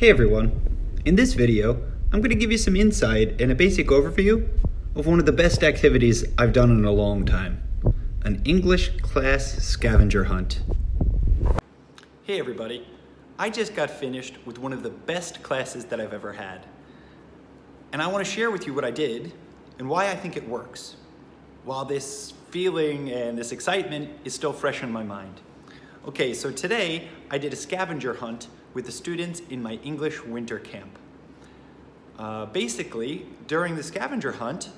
Hey everyone, in this video I'm going to give you some insight and a basic overview of one of the best activities I've done in a long time, an English class scavenger hunt. Hey everybody, I just got finished with one of the best classes that I've ever had. And I want to share with you what I did and why I think it works, while this feeling and this excitement is still fresh in my mind. Okay, so today I did a scavenger hunt with the students in my English winter camp. Uh, basically, during the scavenger hunt,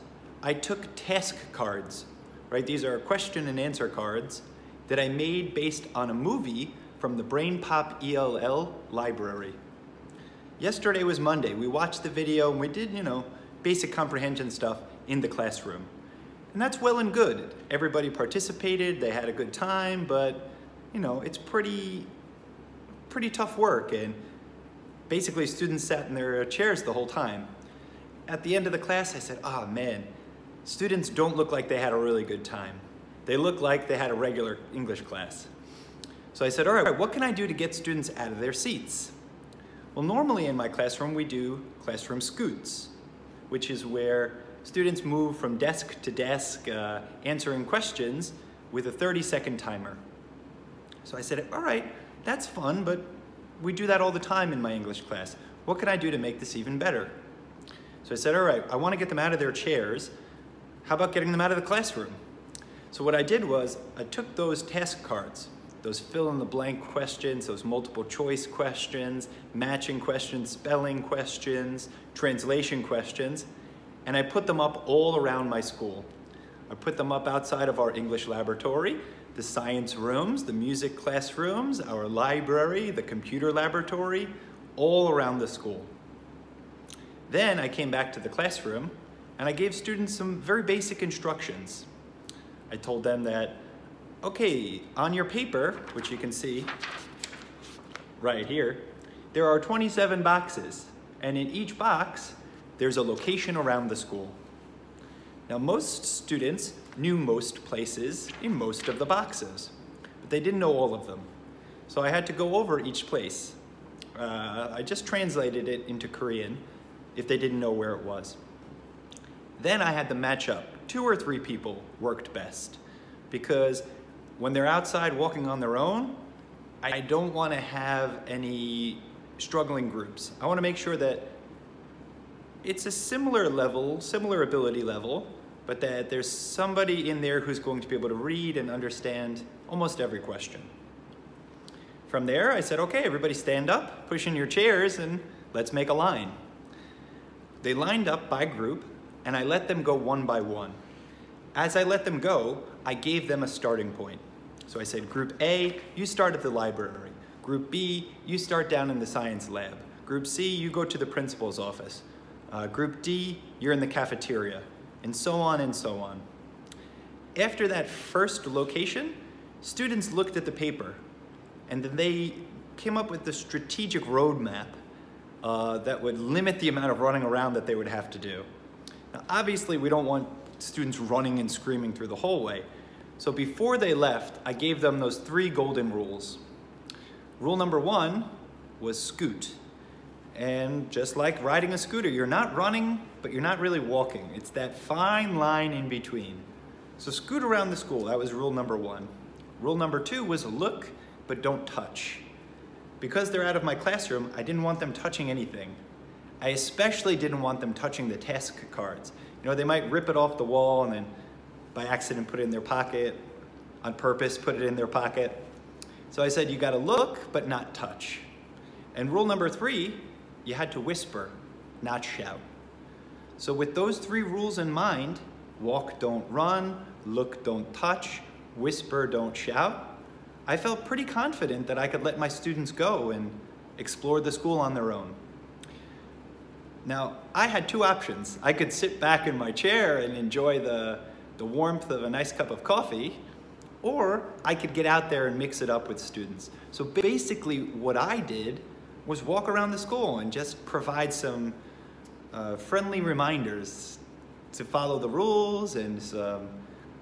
I took task cards, right? These are question and answer cards that I made based on a movie from the BrainPop ELL library. Yesterday was Monday. We watched the video and we did, you know, basic comprehension stuff in the classroom. And that's well and good. Everybody participated, they had a good time, but you know, it's pretty, pretty tough work. And basically students sat in their chairs the whole time. At the end of the class, I said, oh man, students don't look like they had a really good time. They look like they had a regular English class. So I said, all right, what can I do to get students out of their seats? Well, normally in my classroom, we do classroom scoots, which is where students move from desk to desk uh, answering questions with a 30 second timer. So I said, all right, that's fun, but we do that all the time in my English class. What can I do to make this even better? So I said, all right, I want to get them out of their chairs. How about getting them out of the classroom? So what I did was I took those task cards, those fill in the blank questions, those multiple choice questions, matching questions, spelling questions, translation questions, and I put them up all around my school. I put them up outside of our English laboratory the science rooms, the music classrooms, our library, the computer laboratory, all around the school. Then I came back to the classroom and I gave students some very basic instructions. I told them that, okay, on your paper, which you can see right here, there are 27 boxes, and in each box, there's a location around the school. Now, most students knew most places in most of the boxes, but they didn't know all of them. So I had to go over each place. Uh, I just translated it into Korean if they didn't know where it was. Then I had the match up. Two or three people worked best because when they're outside walking on their own, I don't want to have any struggling groups. I want to make sure that it's a similar level, similar ability level, but that there's somebody in there who's going to be able to read and understand almost every question. From there, I said, okay, everybody stand up, push in your chairs, and let's make a line. They lined up by group, and I let them go one by one. As I let them go, I gave them a starting point. So I said, Group A, you start at the library. Group B, you start down in the science lab. Group C, you go to the principal's office. Uh, group D, you're in the cafeteria and so on and so on. After that first location, students looked at the paper and then they came up with the strategic roadmap uh, that would limit the amount of running around that they would have to do. Now, obviously, we don't want students running and screaming through the hallway. So before they left, I gave them those three golden rules. Rule number one was scoot. And just like riding a scooter, you're not running, but you're not really walking. It's that fine line in between. So scoot around the school, that was rule number one. Rule number two was look, but don't touch. Because they're out of my classroom, I didn't want them touching anything. I especially didn't want them touching the task cards. You know, they might rip it off the wall and then by accident put it in their pocket, on purpose put it in their pocket. So I said, you gotta look, but not touch. And rule number three you had to whisper, not shout. So with those three rules in mind, walk, don't run, look, don't touch, whisper, don't shout, I felt pretty confident that I could let my students go and explore the school on their own. Now, I had two options. I could sit back in my chair and enjoy the, the warmth of a nice cup of coffee, or I could get out there and mix it up with students. So basically what I did was walk around the school and just provide some uh, friendly reminders to follow the rules and some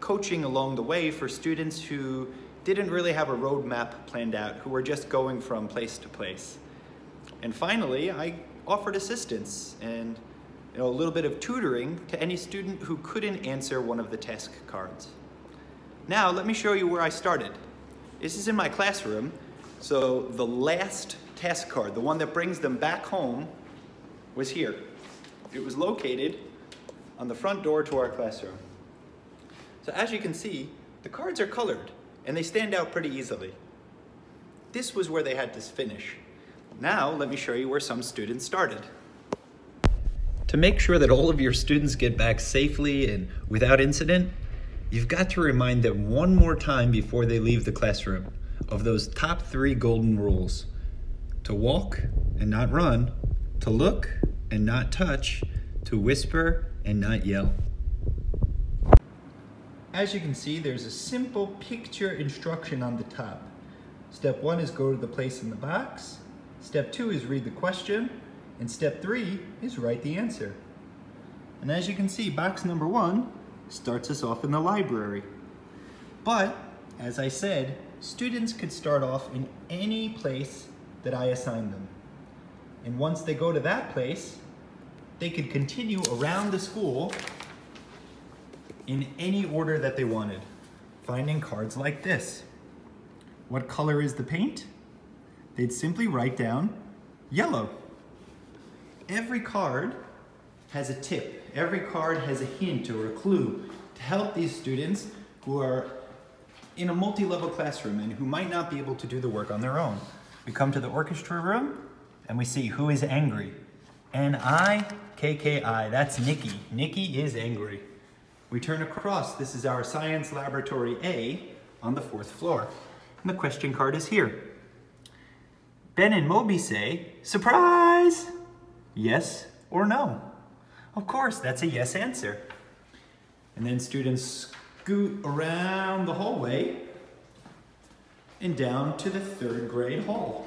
coaching along the way for students who didn't really have a roadmap planned out, who were just going from place to place. And finally, I offered assistance and you know, a little bit of tutoring to any student who couldn't answer one of the task cards. Now, let me show you where I started. This is in my classroom, so the last task card, the one that brings them back home, was here. It was located on the front door to our classroom. So as you can see, the cards are colored and they stand out pretty easily. This was where they had to finish. Now, let me show you where some students started. To make sure that all of your students get back safely and without incident, you've got to remind them one more time before they leave the classroom of those top three golden rules to walk and not run, to look and not touch, to whisper and not yell. As you can see, there's a simple picture instruction on the top. Step one is go to the place in the box. Step two is read the question. And step three is write the answer. And as you can see, box number one starts us off in the library. But, as I said, students could start off in any place that I assign them. And once they go to that place, they could continue around the school in any order that they wanted, finding cards like this. What color is the paint? They'd simply write down yellow. Every card has a tip. Every card has a hint or a clue to help these students who are in a multi-level classroom and who might not be able to do the work on their own. We come to the orchestra room and we see who is angry. N-I-K-K-I, that's Nikki. Nikki is angry. We turn across, this is our science laboratory A on the fourth floor. And the question card is here. Ben and Moby say, surprise! Yes or no? Of course, that's a yes answer. And then students scoot around the hallway and down to the third grade hall.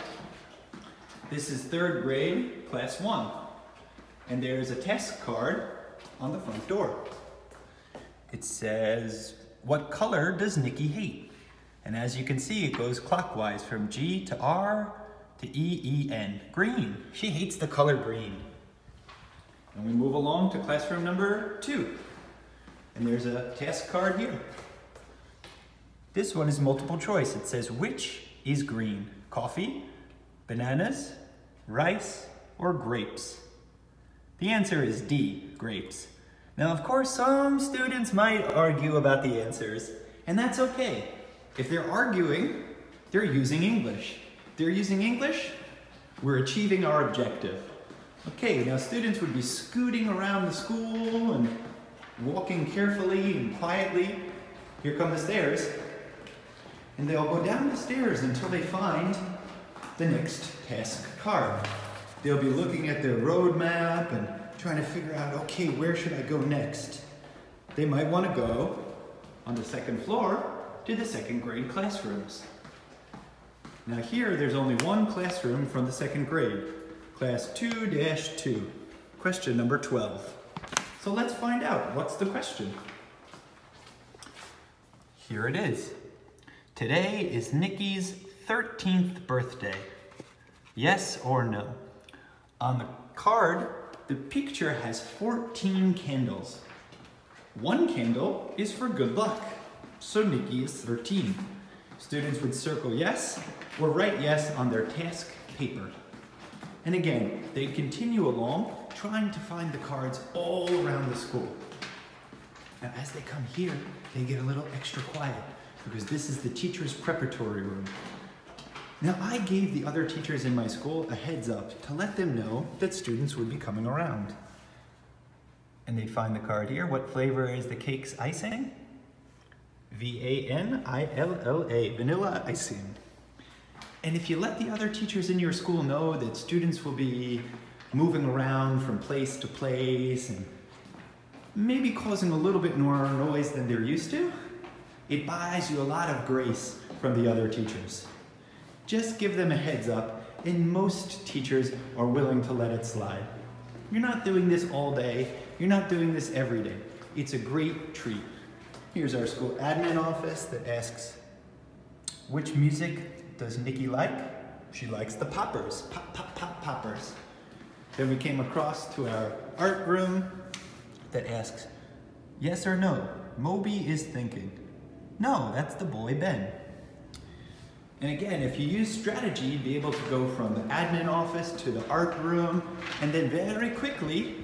This is third grade, class one. And there's a test card on the front door. It says, what color does Nikki hate? And as you can see, it goes clockwise from G to R to E, E, N. Green. She hates the color green. And we move along to classroom number two. And there's a test card here. This one is multiple choice. It says, which is green? Coffee, bananas, rice, or grapes? The answer is D, grapes. Now, of course, some students might argue about the answers, and that's okay. If they're arguing, they're using English. They're using English, we're achieving our objective. Okay, now students would be scooting around the school and walking carefully and quietly. Here come the stairs. And they'll go down the stairs until they find the next task card. They'll be looking at their roadmap and trying to figure out, okay, where should I go next? They might want to go on the second floor to the second grade classrooms. Now here, there's only one classroom from the second grade, class 2-2, question number 12. So let's find out, what's the question? Here it is. Today is Nikki's 13th birthday. Yes or no? On the card, the picture has 14 candles. One candle is for good luck, so Nikki is 13. Students would circle yes or write yes on their task paper. And again, they continue along trying to find the cards all around the school. Now as they come here, they get a little extra quiet because this is the teacher's preparatory room. Now, I gave the other teachers in my school a heads up to let them know that students would be coming around. And they'd find the card here. What flavor is the cake's icing? V-A-N-I-L-L-A, vanilla icing. And if you let the other teachers in your school know that students will be moving around from place to place and maybe causing a little bit more noise than they're used to, it buys you a lot of grace from the other teachers. Just give them a heads up, and most teachers are willing to let it slide. You're not doing this all day, you're not doing this every day. It's a great treat. Here's our school admin office that asks, which music does Nikki like? She likes the poppers. Pop, pop, pop, poppers. Then we came across to our art room that asks, yes or no? Moby is thinking. No, that's the boy Ben. And again, if you use strategy, you'd be able to go from the admin office to the art room, and then very quickly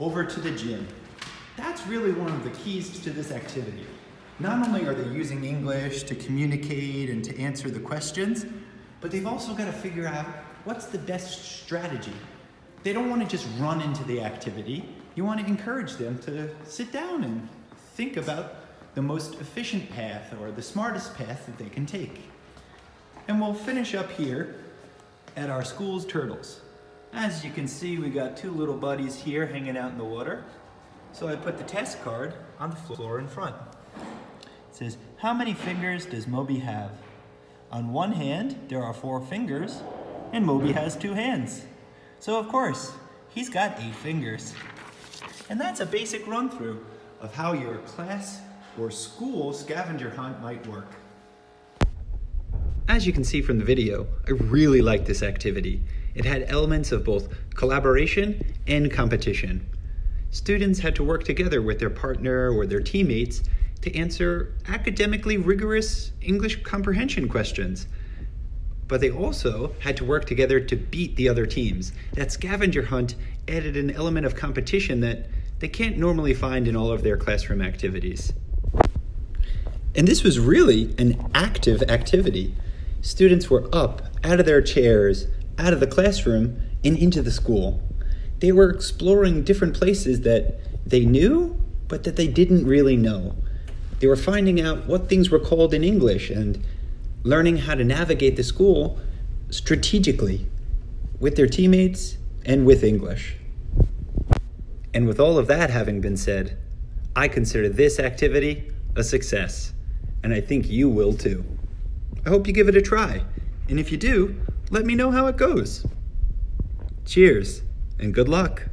over to the gym. That's really one of the keys to this activity. Not only are they using English to communicate and to answer the questions, but they've also got to figure out what's the best strategy. They don't want to just run into the activity. You want to encourage them to sit down and think about the most efficient path or the smartest path that they can take. And we'll finish up here at our school's turtles. As you can see, we got two little buddies here hanging out in the water. So I put the test card on the floor in front. It says, how many fingers does Moby have? On one hand, there are four fingers, and Moby has two hands. So of course, he's got eight fingers. And that's a basic run through of how your class or school scavenger hunt might work. As you can see from the video, I really liked this activity. It had elements of both collaboration and competition. Students had to work together with their partner or their teammates to answer academically rigorous English comprehension questions. But they also had to work together to beat the other teams. That scavenger hunt added an element of competition that they can't normally find in all of their classroom activities. And this was really an active activity. Students were up, out of their chairs, out of the classroom, and into the school. They were exploring different places that they knew, but that they didn't really know. They were finding out what things were called in English and learning how to navigate the school strategically with their teammates and with English. And with all of that having been said, I consider this activity a success, and I think you will too. I hope you give it a try, and if you do, let me know how it goes. Cheers, and good luck.